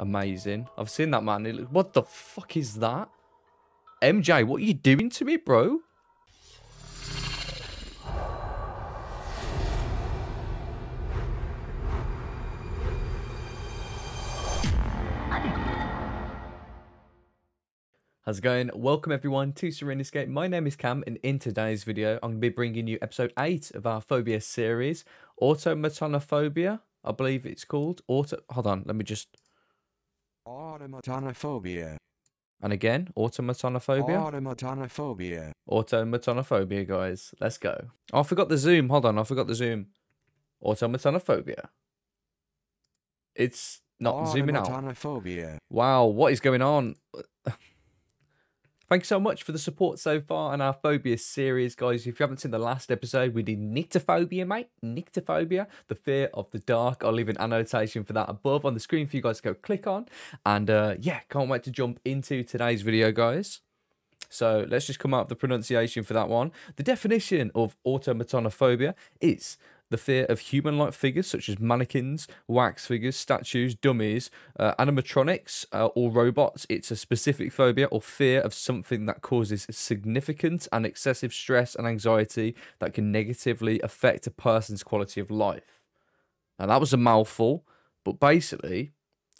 Amazing. I've seen that man. What the fuck is that? MJ, what are you doing to me, bro? How's it going? Welcome everyone to Serene Escape. My name is Cam and in today's video I'm going to be bringing you episode 8 of our phobia series, Automatonophobia, I believe it's called. Auto Hold on, let me just Automatonophobia. And again, automatonophobia. Automatonophobia. Automatonophobia, guys. Let's go. Oh, I forgot the zoom. Hold on, I forgot the zoom. Automatonophobia. It's not zooming out. Automatonophobia. Wow, what is going on? Thanks so much for the support so far on our phobia series, guys. If you haven't seen the last episode, we did nyctophobia, mate. Nyctophobia, the fear of the dark. I'll leave an annotation for that above on the screen for you guys to go click on. And uh, yeah, can't wait to jump into today's video, guys. So let's just come up with the pronunciation for that one. The definition of automatonophobia is the fear of human-like figures such as mannequins, wax figures, statues, dummies, uh, animatronics, uh, or robots. It's a specific phobia or fear of something that causes significant and excessive stress and anxiety that can negatively affect a person's quality of life. Now that was a mouthful, but basically,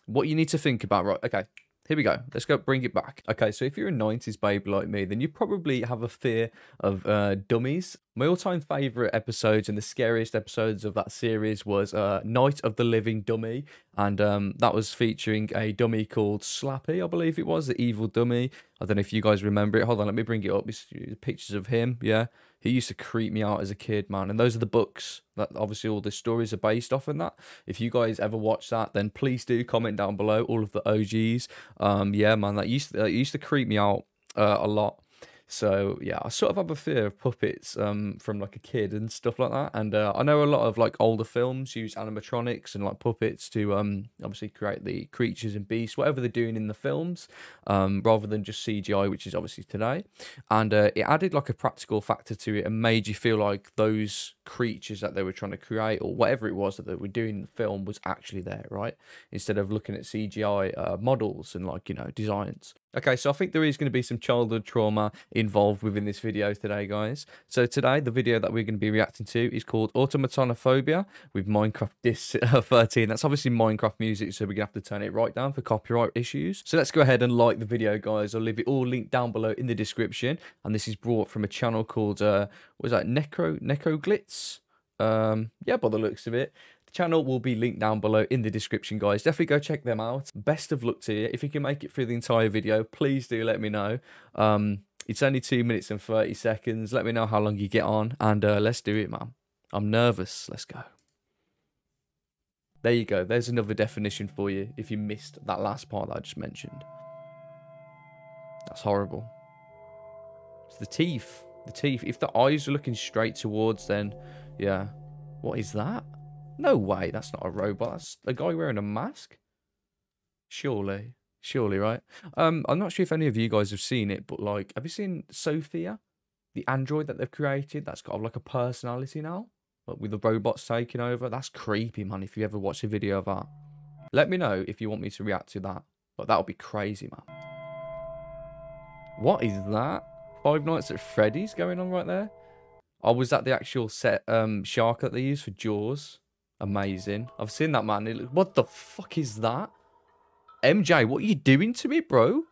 what you need to think about, right? Okay, here we go. Let's go bring it back. Okay, so if you're a 90s babe like me, then you probably have a fear of uh, dummies. My all-time favorite episodes and the scariest episodes of that series was uh, Night of the Living Dummy, and um, that was featuring a dummy called Slappy, I believe it was, the evil dummy. I don't know if you guys remember it. Hold on, let me bring it up. It's pictures of him, yeah. He used to creep me out as a kid, man. And those are the books that obviously all the stories are based off in that. If you guys ever watch that, then please do comment down below all of the OGs. Um, yeah, man, that used to, that used to creep me out uh, a lot. So yeah, I sort of have a fear of puppets um, from like a kid and stuff like that. And uh, I know a lot of like older films use animatronics and like puppets to um, obviously create the creatures and beasts, whatever they're doing in the films, um, rather than just CGI, which is obviously today. And uh, it added like a practical factor to it and made you feel like those creatures that they were trying to create or whatever it was that they were doing in the film was actually there, right? Instead of looking at CGI uh, models and like you know designs. Okay, so I think there is going to be some childhood trauma involved within this video today, guys. So today, the video that we're going to be reacting to is called Automatonophobia with Minecraft Disc 13. That's obviously Minecraft music, so we're going to have to turn it right down for copyright issues. So let's go ahead and like the video, guys. I'll leave it all linked down below in the description. And this is brought from a channel called, uh, was that, Necro, Necro Glitz? Um, yeah, by the looks of it. The channel will be linked down below in the description, guys. Definitely go check them out. Best of luck to you. If you can make it through the entire video, please do let me know. Um, it's only 2 minutes and 30 seconds. Let me know how long you get on, and uh, let's do it, man. I'm nervous. Let's go. There you go. There's another definition for you if you missed that last part that I just mentioned. That's horrible. It's the teeth. The teeth. If the eyes are looking straight towards, then, yeah. What is that? No way, that's not a robot. That's a guy wearing a mask. Surely, surely, right? Um, I'm not sure if any of you guys have seen it, but like, have you seen Sophia, the android that they've created? That's got like a personality now, like with the robots taking over. That's creepy, man. If you ever watch a video of that, let me know if you want me to react to that. But that would be crazy, man. What is that? Five Nights at Freddy's going on right there. Oh, was that the actual set um shark that they use for Jaws? Amazing. I've seen that man. what the fuck is that? MJ, what are you doing to me, bro?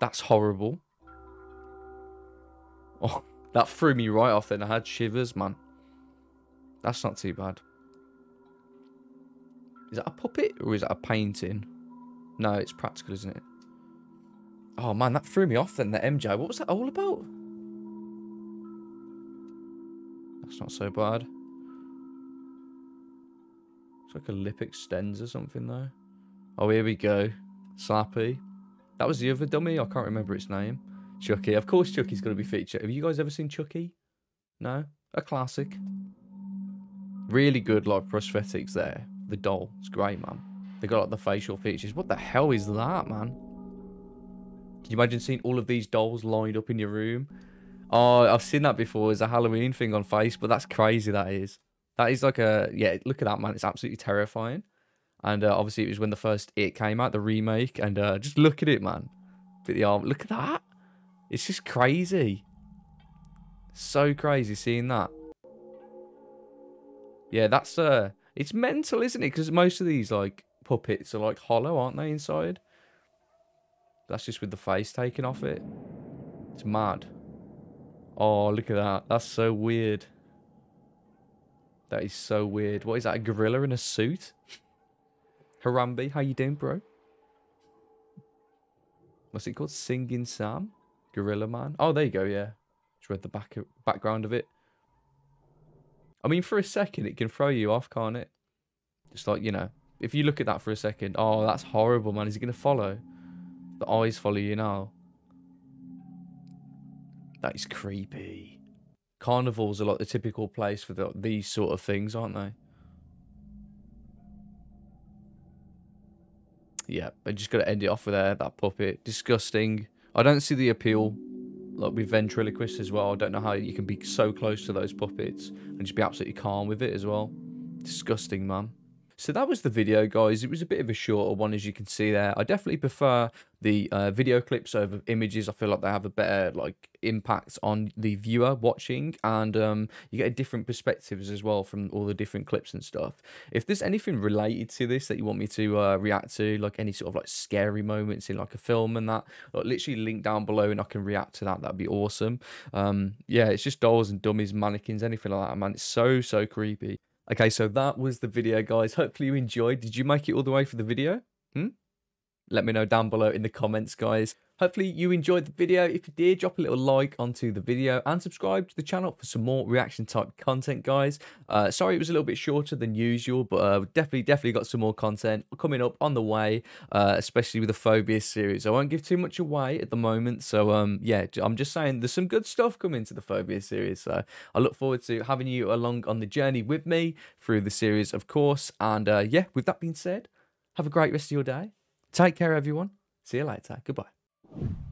That's horrible. Oh, that threw me right off then. I had shivers, man. That's not too bad. Is that a puppet or is that a painting? No, it's practical, isn't it? Oh, man, that threw me off then, the MJ. What was that all about? That's not so bad like a lip extends or something though. Oh, here we go. Slappy. That was the other dummy. I can't remember its name. Chucky. Of course Chucky's going to be featured. Have you guys ever seen Chucky? No? A classic. Really good like prosthetics there. The doll. It's great, man. They got like the facial features. What the hell is that, man? Can you imagine seeing all of these dolls lined up in your room? Oh, I've seen that before as a Halloween thing on Facebook. That's crazy, that is. That is like a yeah. Look at that man. It's absolutely terrifying. And uh, obviously, it was when the first It came out, the remake. And uh, just look at it, man. Bit the arm. Look at that. It's just crazy. So crazy seeing that. Yeah, that's uh, it's mental, isn't it? Because most of these like puppets are like hollow, aren't they? Inside. That's just with the face taken off it. It's mad. Oh, look at that. That's so weird. That is so weird. What is that? A gorilla in a suit? Harambe, how you doing, bro? What's it called? Singing Sam? Gorilla Man? Oh, there you go, yeah. Just read the back background of it. I mean, for a second, it can throw you off, can't it? Just like, you know, if you look at that for a second, oh, that's horrible, man. Is he going to follow? The eyes follow you now. That is creepy. Carnivals are like the typical place for the, these sort of things, aren't they? Yeah, I just got to end it off with there. That puppet, disgusting. I don't see the appeal, like with ventriloquists as well. I don't know how you can be so close to those puppets and just be absolutely calm with it as well. Disgusting, man. So that was the video, guys. It was a bit of a shorter one, as you can see there. I definitely prefer the uh, video clips over images. I feel like they have a better like impact on the viewer watching, and um, you get a different perspectives as well from all the different clips and stuff. If there's anything related to this that you want me to uh, react to, like any sort of like scary moments in like a film and that, like, literally link down below and I can react to that. That'd be awesome. Um, yeah, it's just dolls and dummies, mannequins, anything like that, man. It's so so creepy. Okay, so that was the video, guys. Hopefully you enjoyed. Did you make it all the way for the video? Hmm? Let me know down below in the comments, guys. Hopefully you enjoyed the video. If you did, drop a little like onto the video and subscribe to the channel for some more reaction type content, guys. Uh, sorry it was a little bit shorter than usual, but uh, definitely, definitely got some more content coming up on the way, uh, especially with the Phobia series. I won't give too much away at the moment, so um, yeah, I'm just saying there's some good stuff coming to the Phobia series. So I look forward to having you along on the journey with me through the series, of course. And uh, yeah, with that being said, have a great rest of your day. Take care, everyone. See you later. Goodbye. Thank you.